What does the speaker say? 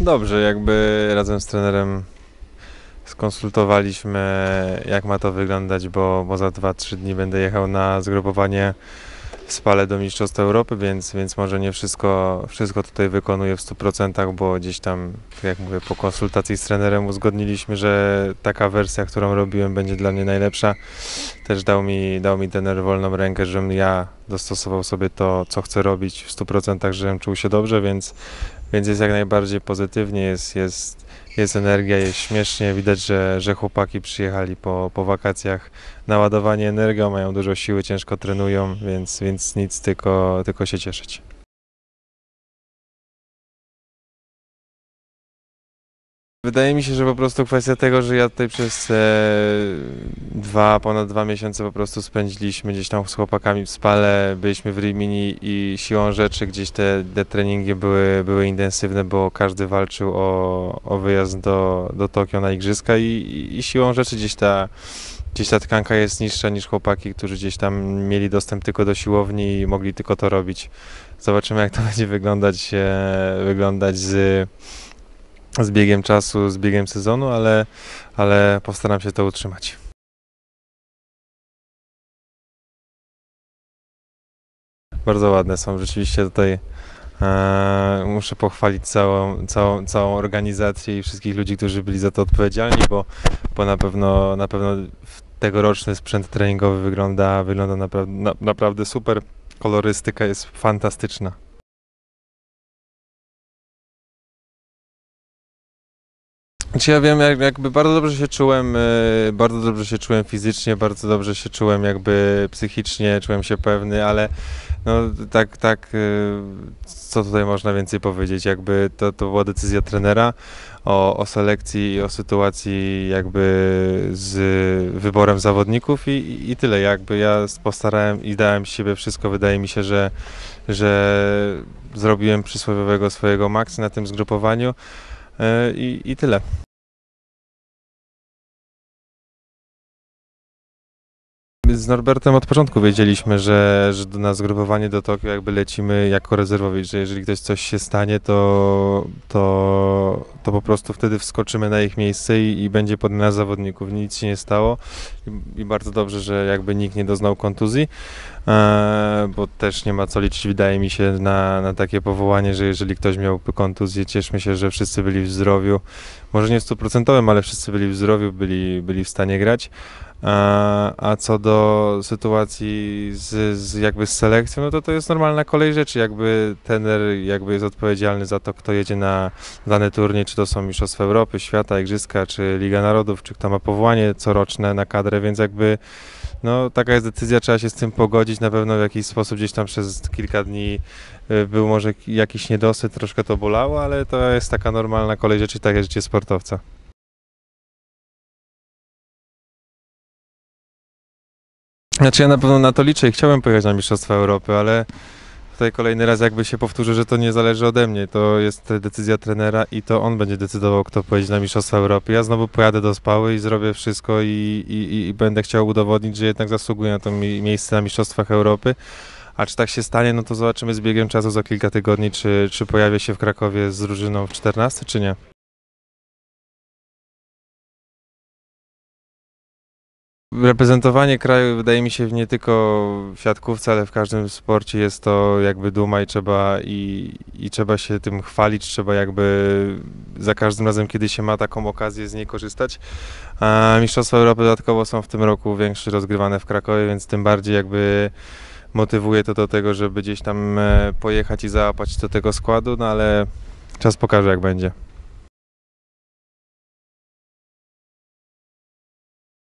Dobrze, jakby razem z trenerem skonsultowaliśmy, jak ma to wyglądać, bo, bo za 2-3 dni będę jechał na zgrupowanie w Spale do Mistrzostw Europy, więc, więc może nie wszystko, wszystko tutaj wykonuję w 100%, bo gdzieś tam, jak mówię, po konsultacji z trenerem uzgodniliśmy, że taka wersja, którą robiłem, będzie dla mnie najlepsza. Też dał mi, dał mi trener wolną rękę, żebym ja dostosował sobie to, co chcę robić w 100%, żebym czuł się dobrze, więc, więc jest jak najbardziej pozytywnie, jest, jest, jest energia, jest śmiesznie. Widać, że, że chłopaki przyjechali po, po wakacjach naładowani energią, mają dużo siły, ciężko trenują, więc, więc nic, tylko, tylko się cieszyć. Wydaje mi się, że po prostu kwestia tego, że ja tutaj przez e, dwa, ponad dwa miesiące po prostu spędziliśmy gdzieś tam z chłopakami w Spale, byliśmy w Rimini i siłą rzeczy gdzieś te, te treningi były, były intensywne, bo każdy walczył o, o wyjazd do, do Tokio na igrzyska i, i, siłą rzeczy gdzieś ta, gdzieś ta tkanka jest niższa niż chłopaki, którzy gdzieś tam mieli dostęp tylko do siłowni i mogli tylko to robić. Zobaczymy jak to będzie wyglądać, e, wyglądać z z biegiem czasu, z biegiem sezonu, ale, ale postaram się to utrzymać. Bardzo ładne są rzeczywiście tutaj. E, muszę pochwalić całą, całą, całą organizację i wszystkich ludzi, którzy byli za to odpowiedzialni, bo, bo na pewno na pewno tegoroczny sprzęt treningowy wygląda, wygląda naprawdę, na, naprawdę super. Kolorystyka jest fantastyczna. Znaczy ja wiem, jak, jakby bardzo dobrze się czułem, e, bardzo dobrze się czułem fizycznie, bardzo dobrze się czułem jakby psychicznie, czułem się pewny, ale no tak, tak, e, co tutaj można więcej powiedzieć, jakby to, to była decyzja trenera o, o selekcji i o sytuacji jakby z wyborem zawodników i, i tyle, jakby ja postarałem i dałem z siebie wszystko, wydaje mi się, że, że zrobiłem przysłowiowego swojego maks na tym zgrupowaniu e, i, i tyle. Z Norbertem od początku wiedzieliśmy, że, że na zgrupowanie do Tokio jakby lecimy jako rezerwowi, że jeżeli ktoś coś się stanie, to, to, to po prostu wtedy wskoczymy na ich miejsce i, i będzie pod nas zawodników. Nic się nie stało I, i, bardzo dobrze, że jakby nikt nie doznał kontuzji, bo też nie ma co liczyć, wydaje mi się, na, na takie powołanie, że jeżeli ktoś miałby kontuzję, cieszmy się, że wszyscy byli w zdrowiu, może nie stuprocentowym, ale wszyscy byli w zdrowiu, byli, byli w stanie grać. A co do sytuacji z, z, jakby z selekcją, no to to jest normalna kolej rzeczy. Jakby tener jakby jest odpowiedzialny za to, kto jedzie na dany turniej, czy to są Mistrzostwa Europy, Świata, Igrzyska, czy Liga Narodów, czy kto ma powołanie coroczne na kadrę, więc jakby no taka jest decyzja, trzeba się z tym pogodzić. Na pewno w jakiś sposób gdzieś tam przez kilka dni y, był może jakiś niedosyt, troszkę to bolało, ale to jest taka normalna kolej rzeczy, takie życie sportowca. Znaczy ja na pewno na to liczę i chciałem pojechać na Mistrzostwa Europy, ale tutaj kolejny raz jakby się powtórzy, że to nie zależy ode mnie. To jest decyzja trenera i to on będzie decydował, kto pojedzie na Mistrzostwa Europy. Ja znowu pojadę do Spały i zrobię wszystko i, i, i będę chciał udowodnić, że jednak zasługuję na to miejsce na Mistrzostwach Europy. A czy tak się stanie, no to zobaczymy z biegiem czasu za kilka tygodni, czy, czy pojawię się w Krakowie z drużyną w 14, czy nie. Reprezentowanie kraju wydaje mi się nie tylko w siatkówce, ale w każdym sporcie jest to jakby duma i trzeba, i, i trzeba się tym chwalić, trzeba jakby za każdym razem, kiedy się ma taką okazję z niej korzystać. A Mistrzostwa Europy dodatkowo są w tym roku większe rozgrywane w Krakowie, więc tym bardziej jakby motywuje to do tego, żeby gdzieś tam e, pojechać i załapać do tego składu, no ale czas pokaże jak będzie.